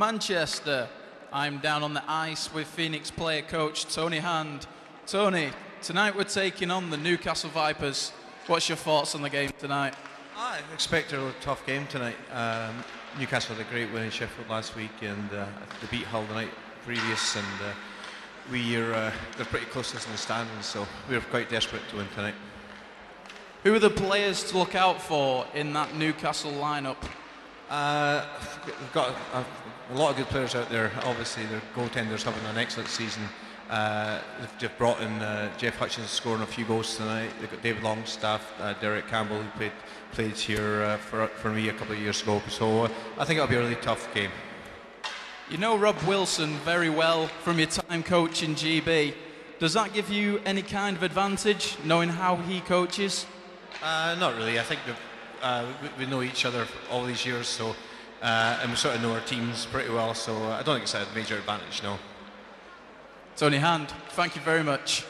Manchester. I'm down on the ice with Phoenix player coach Tony Hand. Tony, tonight we're taking on the Newcastle Vipers. What's your thoughts on the game tonight? I expect a tough game tonight. Um, Newcastle had a great win in Sheffield last week, and uh, they beat Hull the night previous, and uh, we are uh, they're pretty close to us in the standings, so we're quite desperate to win tonight. Who are the players to look out for in that Newcastle lineup? Uh, we've got a, a, lot of good players out there. Obviously, their goaltenders having an excellent season. Uh, they've, brought in uh, Jeff Hutchins scoring a few goals tonight. They've got David Longstaff, uh, Derek Campbell, who played played here uh, for for me a couple of years ago. So uh, I think it'll be a really tough game. You know Rob Wilson very well from your time coaching GB. Does that give you any kind of advantage knowing how he coaches? Uh, not really. I think uh, we, we, know each other all these years, so uh, and we sort of know our teams pretty well. So I don't think it's a major advantage. No. Tony Hand, thank you very much.